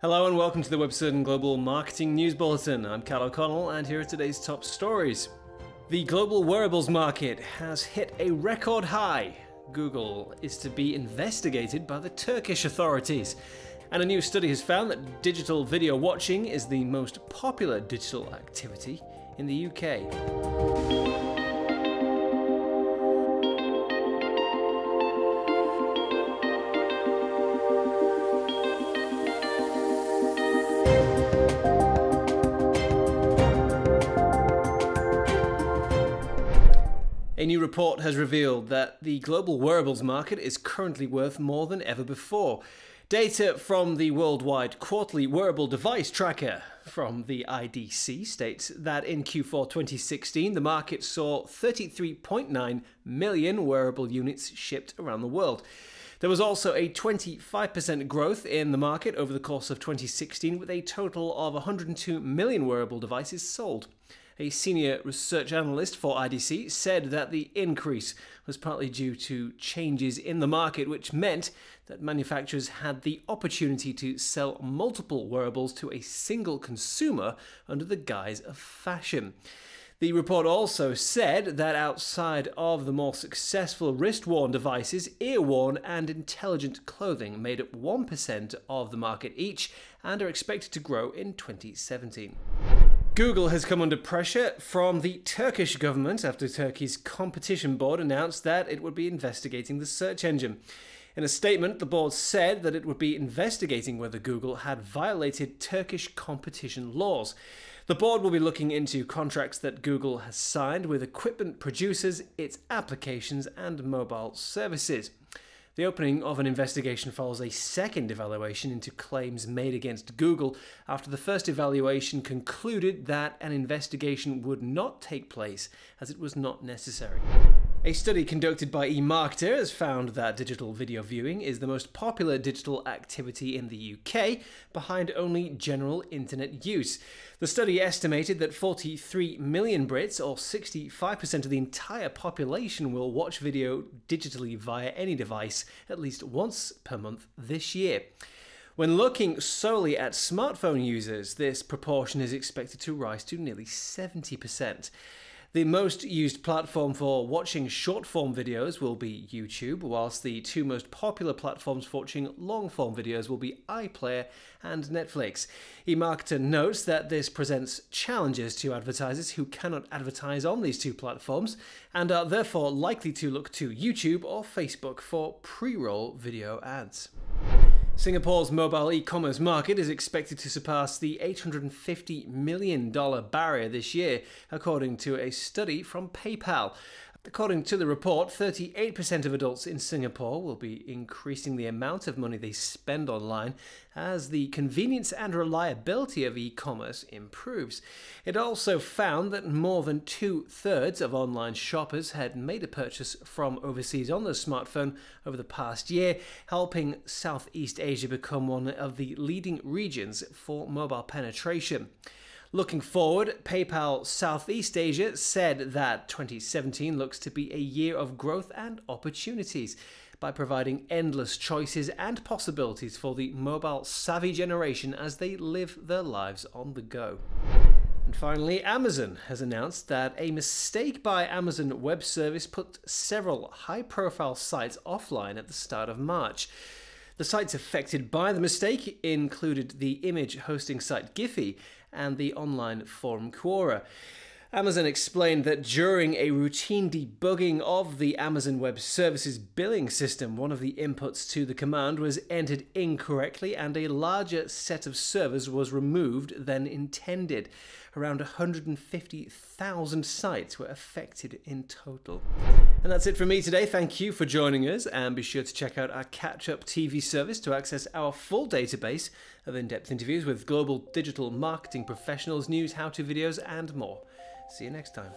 Hello and welcome to the Webcertain Global Marketing News Bulletin. I'm Cal O'Connell and here are today's top stories. The global wearables market has hit a record high. Google is to be investigated by the Turkish authorities. And a new study has found that digital video watching is the most popular digital activity in the UK. A new report has revealed that the global wearables market is currently worth more than ever before. Data from the worldwide quarterly wearable device tracker from the IDC states that in Q4 2016, the market saw 33.9 million wearable units shipped around the world. There was also a 25% growth in the market over the course of 2016, with a total of 102 million wearable devices sold a senior research analyst for IDC, said that the increase was partly due to changes in the market, which meant that manufacturers had the opportunity to sell multiple wearables to a single consumer under the guise of fashion. The report also said that outside of the more successful wrist worn devices, ear worn and intelligent clothing made up 1% of the market each and are expected to grow in 2017. Google has come under pressure from the Turkish government after Turkey's competition board announced that it would be investigating the search engine. In a statement, the board said that it would be investigating whether Google had violated Turkish competition laws. The board will be looking into contracts that Google has signed with equipment producers, its applications, and mobile services. The opening of an investigation follows a second evaluation into claims made against Google after the first evaluation concluded that an investigation would not take place as it was not necessary. A study conducted by eMarketer has found that digital video viewing is the most popular digital activity in the UK, behind only general internet use. The study estimated that 43 million Brits, or 65% of the entire population, will watch video digitally via any device at least once per month this year. When looking solely at smartphone users, this proportion is expected to rise to nearly 70%. The most used platform for watching short form videos will be YouTube, whilst the two most popular platforms for watching long form videos will be iPlayer and Netflix. eMarketer notes that this presents challenges to advertisers who cannot advertise on these two platforms and are therefore likely to look to YouTube or Facebook for pre roll video ads. Singapore's mobile e commerce market is expected to surpass the $850 million barrier this year, according to a study from PayPal. According to the report, 38% of adults in Singapore will be increasing the amount of money they spend online as the convenience and reliability of e commerce improves. It also found that more than two thirds of online shoppers had made a purchase from overseas on their smartphone over the past year, helping Southeast Asia become one of the leading regions for mobile penetration. Looking forward, PayPal Southeast Asia said that 2017 looks to be a year of growth and opportunities by providing endless choices and possibilities for the mobile savvy generation as they live their lives on the go. And finally, Amazon has announced that a mistake by Amazon Web Service put several high profile sites offline at the start of March. The sites affected by the mistake included the image hosting site Giphy and the online forum Quora. Amazon explained that during a routine debugging of the Amazon Web Services billing system, one of the inputs to the command was entered incorrectly and a larger set of servers was removed than intended. Around 150,000 sites were affected in total. And that's it from me today. Thank you for joining us, and be sure to check out our Catch Up TV service to access our full database of in depth interviews with global digital marketing professionals, news, how to videos, and more. See you next time.